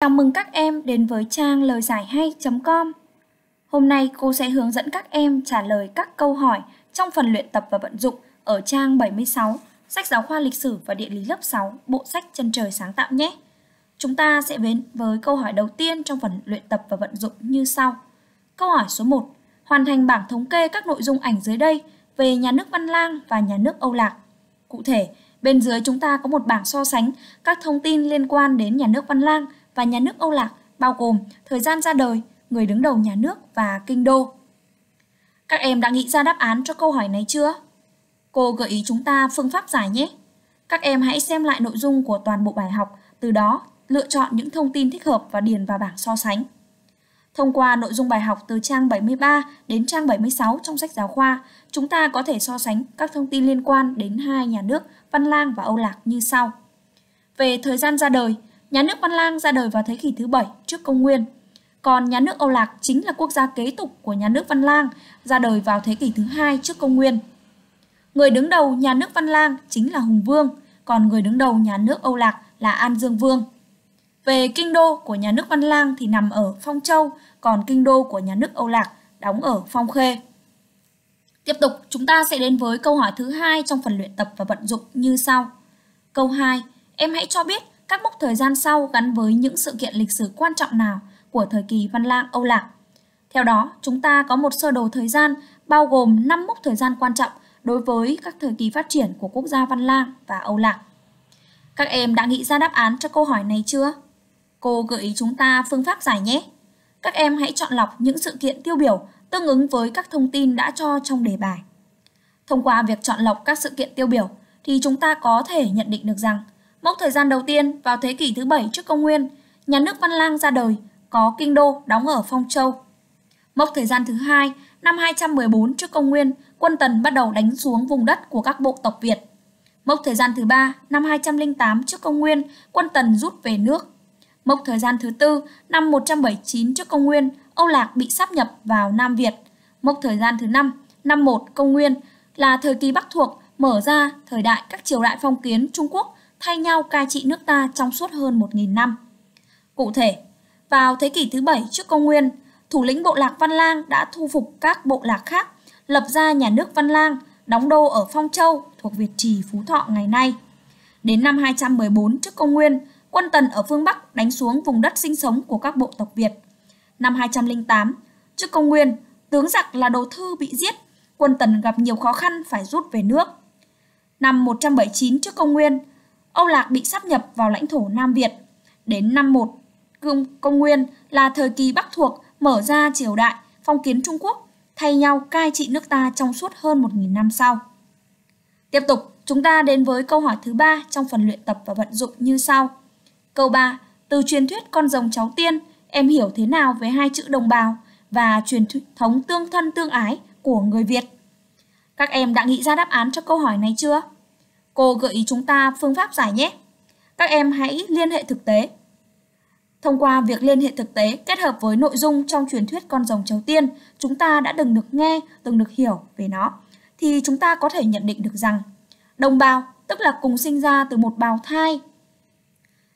Chào mừng các em đến với trang lời giải hay.com. Hôm nay cô sẽ hướng dẫn các em trả lời các câu hỏi trong phần luyện tập và vận dụng ở trang 76, sách giáo khoa lịch sử và địa lý lớp 6, bộ sách chân trời sáng tạo nhé. Chúng ta sẽ đến với câu hỏi đầu tiên trong phần luyện tập và vận dụng như sau. Câu hỏi số 1. Hoàn thành bảng thống kê các nội dung ảnh dưới đây về nhà nước Văn Lang và nhà nước Âu Lạc. Cụ thể, bên dưới chúng ta có một bảng so sánh các thông tin liên quan đến nhà nước Văn Lang và nhà nước Âu Lạc, bao gồm thời gian ra đời, người đứng đầu nhà nước và kinh đô. Các em đã nghĩ ra đáp án cho câu hỏi này chưa? Cô gợi ý chúng ta phương pháp giải nhé. Các em hãy xem lại nội dung của toàn bộ bài học, từ đó lựa chọn những thông tin thích hợp và điền vào bảng so sánh. Thông qua nội dung bài học từ trang 73 đến trang 76 trong sách giáo khoa, chúng ta có thể so sánh các thông tin liên quan đến hai nhà nước Văn Lang và Âu Lạc như sau. Về thời gian ra đời, nhà nước Văn Lang ra đời vào thế kỷ thứ 7 trước công nguyên. Còn nhà nước Âu Lạc chính là quốc gia kế tục của nhà nước Văn Lang, ra đời vào thế kỷ thứ hai trước công nguyên. Người đứng đầu nhà nước Văn Lang chính là Hùng Vương, còn người đứng đầu nhà nước Âu Lạc là An Dương Vương. Về kinh đô của nhà nước Văn Lang thì nằm ở Phong Châu, còn kinh đô của nhà nước Âu Lạc đóng ở Phong Khê. Tiếp tục, chúng ta sẽ đến với câu hỏi thứ hai trong phần luyện tập và vận dụng như sau. Câu 2. Em hãy cho biết các mốc thời gian sau gắn với những sự kiện lịch sử quan trọng nào của thời kỳ Văn Lang Âu Lạc. Theo đó, chúng ta có một sơ đồ thời gian bao gồm 5 mốc thời gian quan trọng đối với các thời kỳ phát triển của quốc gia Văn Lang và Âu Lạc. Các em đã nghĩ ra đáp án cho câu hỏi này chưa? Cô gợi ý chúng ta phương pháp giải nhé. Các em hãy chọn lọc những sự kiện tiêu biểu tương ứng với các thông tin đã cho trong đề bài. Thông qua việc chọn lọc các sự kiện tiêu biểu thì chúng ta có thể nhận định được rằng mốc thời gian đầu tiên vào thế kỷ thứ bảy trước công nguyên, nhà nước Văn Lang ra đời, có kinh đô đóng ở Phong Châu. Mốc thời gian thứ hai, năm 214 trước công nguyên, quân Tần bắt đầu đánh xuống vùng đất của các bộ tộc Việt. Mốc thời gian thứ ba, năm 208 trước công nguyên, quân Tần rút về nước. Mốc thời gian thứ tư, năm 179 trước công nguyên, Âu Lạc bị sáp nhập vào Nam Việt. Mốc thời gian thứ năm, năm 1 công nguyên là thời kỳ Bắc thuộc mở ra thời đại các triều đại phong kiến Trung Quốc thay nhau cai trị nước ta trong suốt hơn 1.000 năm. Cụ thể, vào thế kỷ thứ bảy trước công nguyên, thủ lĩnh bộ lạc Văn Lang đã thu phục các bộ lạc khác, lập ra nhà nước Văn Lang, đóng đô ở Phong Châu thuộc Việt Trì Phú Thọ ngày nay. Đến năm 214 trước công nguyên, quân Tần ở phương Bắc đánh xuống vùng đất sinh sống của các bộ tộc Việt. Năm 208, trước công nguyên, tướng giặc là Đồ Thư bị giết, quân Tần gặp nhiều khó khăn phải rút về nước. Năm 179 trước công nguyên, Âu Lạc bị sắp nhập vào lãnh thổ Nam Việt. Đến năm 1 công nguyên là thời kỳ Bắc thuộc mở ra triều đại phong kiến Trung Quốc, thay nhau cai trị nước ta trong suốt hơn 1.000 năm sau. Tiếp tục, chúng ta đến với câu hỏi thứ ba trong phần luyện tập và vận dụng như sau. Câu 3. Từ truyền thuyết con rồng cháu tiên, em hiểu thế nào về hai chữ đồng bào và truyền thống tương thân tương ái của người Việt? Các em đã nghĩ ra đáp án cho câu hỏi này chưa? Cô gợi ý chúng ta phương pháp giải nhé. Các em hãy liên hệ thực tế. Thông qua việc liên hệ thực tế kết hợp với nội dung trong truyền thuyết con rồng cháu tiên, chúng ta đã từng được nghe, từng được hiểu về nó, thì chúng ta có thể nhận định được rằng đồng bào tức là cùng sinh ra từ một bào thai.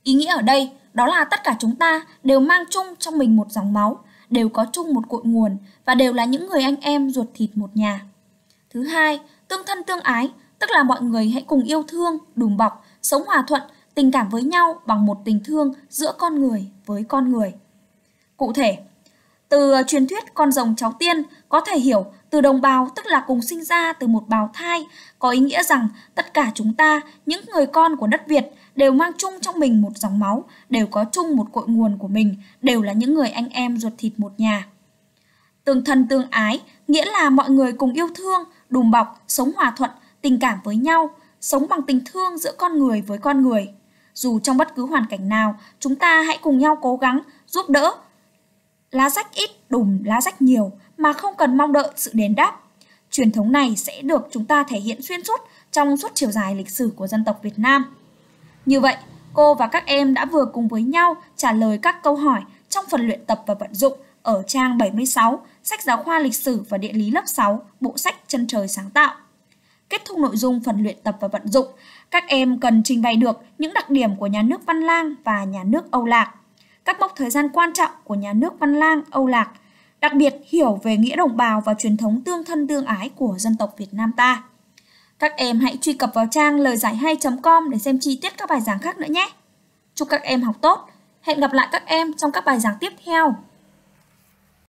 Ý nghĩa ở đây đó là tất cả chúng ta đều mang chung trong mình một dòng máu, đều có chung một cội nguồn và đều là những người anh em ruột thịt một nhà. Thứ hai, tương thân tương ái tức là mọi người hãy cùng yêu thương, đùm bọc, sống hòa thuận, tình cảm với nhau bằng một tình thương giữa con người với con người. Cụ thể, từ ờ, truyền thuyết con rồng cháu tiên có thể hiểu từ đồng bào tức là cùng sinh ra từ một bào thai, có ý nghĩa rằng tất cả chúng ta, những người con của đất Việt đều mang chung trong mình một dòng máu, đều có chung một cội nguồn của mình, đều là những người anh em ruột thịt một nhà. Tương thân tương ái nghĩa là mọi người cùng yêu thương, đùm bọc, sống hòa thuận, tình cảm với nhau, sống bằng tình thương giữa con người với con người. Dù trong bất cứ hoàn cảnh nào, chúng ta hãy cùng nhau cố gắng, giúp đỡ. Lá rách ít, đùm lá rách nhiều mà không cần mong đợi sự đền đáp. Truyền thống này sẽ được chúng ta thể hiện xuyên suốt trong suốt chiều dài lịch sử của dân tộc Việt Nam. Như vậy, cô và các em đã vừa cùng với nhau trả lời các câu hỏi trong phần luyện tập và vận dụng ở trang 76, sách giáo khoa lịch sử và địa lý lớp 6, bộ sách chân trời sáng tạo. Kết thúc nội dung phần luyện tập và vận dụng, các em cần trình bày được những đặc điểm của nhà nước Văn Lang và nhà nước Âu Lạc. các mốc thời gian quan trọng của nhà nước Văn Lang, Âu Lạc, đặc biệt hiểu về nghĩa đồng bào và truyền thống tương thân tương ái của dân tộc Việt Nam ta. Các em hãy truy cập vào trang lời giải hay.com để xem chi tiết các bài giảng khác nữa nhé. Chúc các em học tốt. Hẹn gặp lại các em trong các bài giảng tiếp theo.